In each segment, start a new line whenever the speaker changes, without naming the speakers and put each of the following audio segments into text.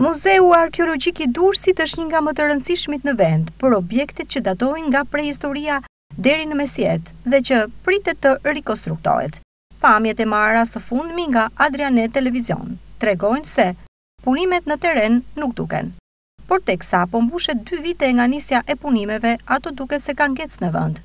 Muzeu Arkeologjik i Durrësit është një nga më të rëndësishmit në vend për objektet që datojnë nga prehistoria deri në mesjetë dhe që pritet të rikonstruktohet. Pamjet e marra së fundmi nga Adrianet Televizion tregojnë se punimet në terren nuk duken. Por teksa po mbushet dy vite nga nisja e punimeve, ato duket se kanë ngec në vend.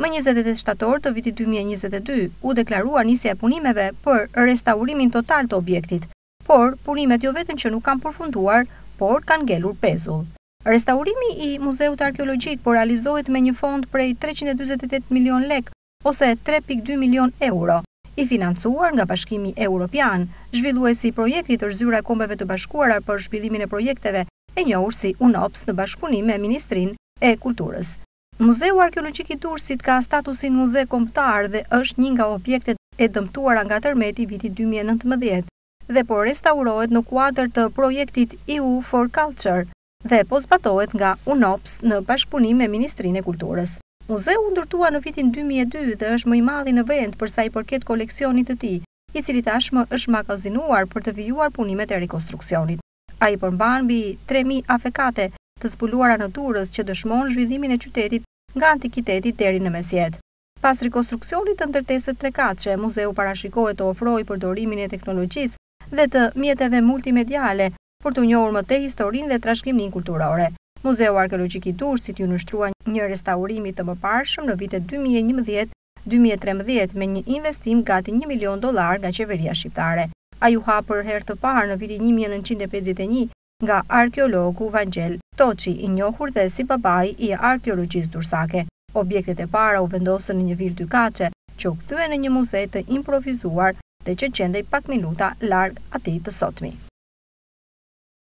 Më njëzet e tetë shtator të vitit dy mijë e njëzet e dy u deklarua nisja e punimeve për restaurimin total të objektit, por punimet jo vetëm që nuk kanë përfunduar, por kanë ngelur pezull. Restaurimi i Muzeut Arkeologjik po realizohet me një fond prej treqind e njëzet e tetë milionë lekë, ose tre pikë dy milionë euro, i financuar nga Bashkimi Europian, zhvilluesi i projektit është Zyra e Kombeve të Bashkuara për zhvillimin e projekteve, e njohur si UNOPS në bashkëpunim me Ministrinë e Kulturës. Muzeu Arkeologjik i Durrësit ka statusin muze kombëtar dhe është një nga objektet e dëmtuara nga tërmeti i vitit dy mijë e nëntëmbëdhjetë dhe po restaurohet në kuadër të projektit EU for Culture, dhe po zbatohet nga UNOPS në bashkëpunim me Ministrinë e Kulturës. Muzeu u ndërtua në vitin dy mijë e dy dhe është më i madhi në vend për sa i përket koleksionit të tij, i cili tashmë është magazinuar për të vijuar punimet e rekonstruksionit. Ai përmban mbi tre mijë artefakte të zbuluara në Durrës që dëshmon zhvillimin e qytetit nga antikiteti deri në mesjetë. Pas rekonstruksionit të ndërtesës trekatëshe, muzeu parashikohet të ofrojë përdorimin e teknologjisë dhe të mjeteve multimediale për të njohur më tej historinë dhe trashëgiminë kulturore. Muzeu Arkeologjik i Durrësit iu nënshtrua një restaurimi të mëparshëm në vitet dy mijë e njëmbëdhjetë, dy mijë e trembëdhjetë me një investim gati një milion dollarë nga qeveria shqiptare. Ai u hap për herë të parë në vitin një mijë e nëntëqind e pesëdhjetë e një nga arkeologu Vangjel Toçi, i njohur dhe si babai i arkeologjisë durrsake. Objektet e para u vendosën në një vilë dykatëshe, që u kthye në një muze të improvizuar dhe që gjendej pak minuta larg atij të sotmi.